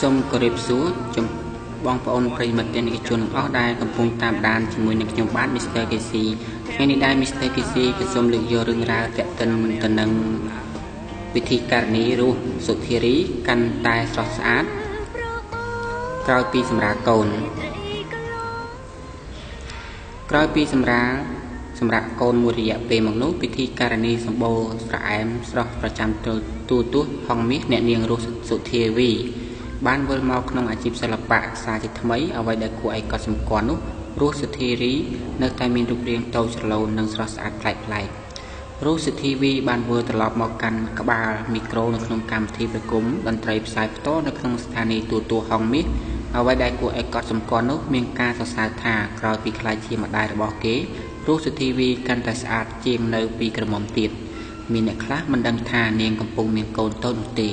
សូមគោរពសួរចំបងប្អូនប្រិយមិត្តនិកជនអស់ដែលកំពុងតាមដានជាមួយនឹងខ្ញុំបាទ Mr. KC ថ្ងៃនេះដែរ Mr. KC ក៏សូមលើកយករឿងរ៉ាវតេតិនមិនទៅនឹងវិធីការនីរស់សុធារីកាន់តែស្រស់ស្អាតក្រោយពីសម្រាកូនក្រោយពីសម្រា សម្រាប់កូនមួយរយៈពេលមកនោះពិធីការនីសម្បូរស្រអែមស្រស់ប្រចាំទូទស្សន៍ហងមាសអ្នកនាងរស់សុធាវីបានវិលមកក្នុងអាជីពសិល្បៈសាជាថ្មីអ្វីដែលគួរឲ្យកត់សម្គាល់នោះរស់សុធារីនៅតែមានរូបរាងតូចច្រឡូននិងស្រស់ស្អាតប្លែកប្លែករស់សុធាវីបានធ្វើត្រឡប់មកកាន់ក្បាលមីក្រូនៅក្នុងកម្មវិធីប្រគំតន្ត្រីផ្សាយផ្ទាល់នៅក្នុងស្ថានីយ៍ទូទួលហងមាសអ្វីដែលគួរឲ្យកត់សម្គាល់នោះមានការសរសើរថាក្រោយពីខ្លាចជាម្ដាយរបស់គេ រស់សុធីវីកាន់តែស្អាតជាងនៅពីក្រមុំទៀតមានអ្នកខ្លះមិនដឹងថានាងកំពុងមានកូនតូចនោះទេ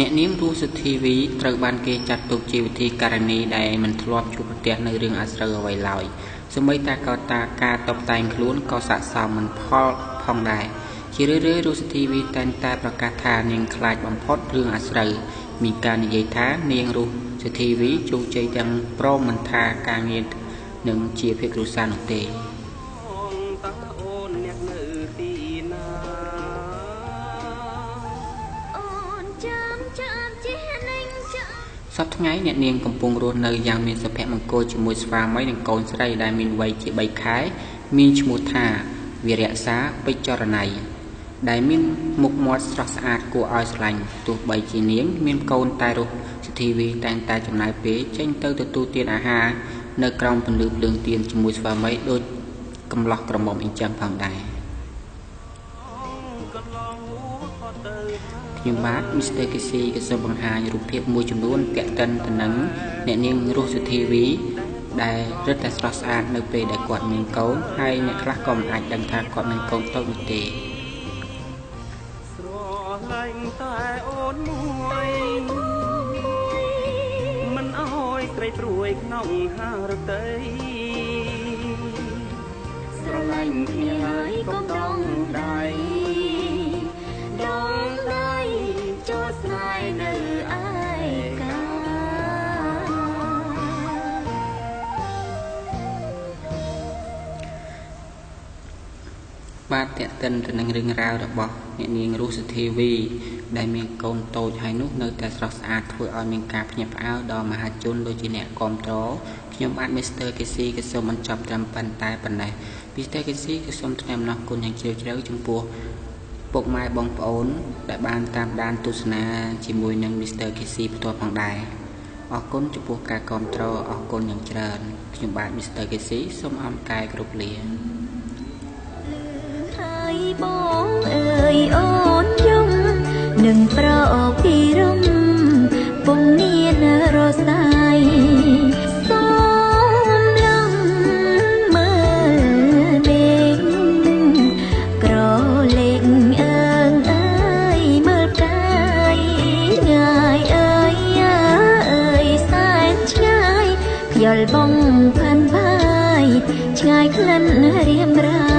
អ្នកនាងរស់សុធីវីត្រូវបានគេចាត់ទុកជាវិធីការនីដែលមិនធ្លាប់ជួបប្រទះនៅរឿងអាស្រូវអ្វីឡើយ សម្បីតែកតាការតបតែងខ្លួនក៏ស័ក្តិសមមិនផលផងដែរជារឿយៗរស់សុធីវីតែងតែប្រកាសថានាងខ្លាចបំផុតរឿងអាស្រូវមានការនិយាយថានាងរស់សុធីវីជោគជ័យទាំងព្រមមិនថាការងារនឹងជាភាពគ្រួសារនោះទេ សប្តាហ៍ថ្ងៃអ្នកនាងកំពុងរស់នៅយ៉ាងមានសុភមង្គលជាមួយស្វាមីនិងកូនស្រីដែលមានវ័យជា3ខែ មានឈ្មោះថាវិរក្សាពេជ្រចរណៃដែលមានមុខមាត់ស្រស់ស្អាតគួរឲ្យស្រឡាញ់ទោះបីជានាង មានកូនតែរស់សិទ្ធិវីតែងតែចំណាយពេលចេញទៅទទួលទានអាហារនៅក្រោមពន្លឺភ្លើងទៀនជាមួយស្វាមីដូចកំឡោះក្រមុំអញ្ចឹងផងដែរ ខ្ញុំបាទ Mr. KC ក៏សូមបង្ហាញរូបភាពមួយចំនួនពាក់តិនទៅនឹងអ្នកនាងរស់សុធីវីដែលរឹតតែស្រស់ស្អាតនៅពេលដែលគាត់មានកូនហើយអ្នកខ្លះក៏មិនអាចដឹងថាគាត់មានកូនតូចនោះទេស្រឡាញ់តែអូនមួយមិនអោយក្រីព្រួយក្នុងហារតីស្រឡាញ់គ្នា បាទតេតិនទៅនឹងរឿងរ៉ាវរបស់អ្នកនាងរស់សុធីវី ដែលមានកូនតូចហើយនោះនៅតែស្រស់ស្អាតធ្វើឲ្យមានការភ្ញាក់ផ្អើលដល់មហាជនដូចជាអ្នកគ្រប់គ្រងខ្ញុំបាទ Mr. KC ក៏សូមបញ្ចប់ត្រឹមប៉ុណ្តែប៉ុណ្ណេះ Mr. KC ក៏សូមថ្លែងអំណរគុណយ៉ាងជ្រាលជ្រៅចំពោះពុកម៉ែបងប្អូន ដែលបានតាមដានទស្សនាជាមួយនឹង Mr. KC ផ្ទាល់ផងដែរអរគុណចំពោះការគ្រប់គ្រងអរគុណយ៉ាងច្រើនខ្ញុំបាទ Mr. KC សូមអរកាយគ្រប់លា នឹងប្រអពីរំពុំមានរសាយសូមលំមើលលេងក្រលេងអើងអើយមើលកាយងាយអើយអើយសែនឆ្ងាយខ្យល់បងផាន់ផាយឆ្ងាយក្លិនរៀង